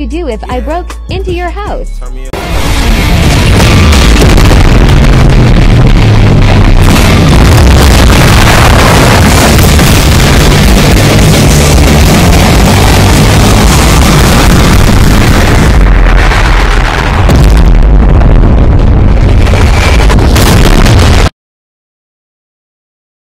you do if I broke into your house?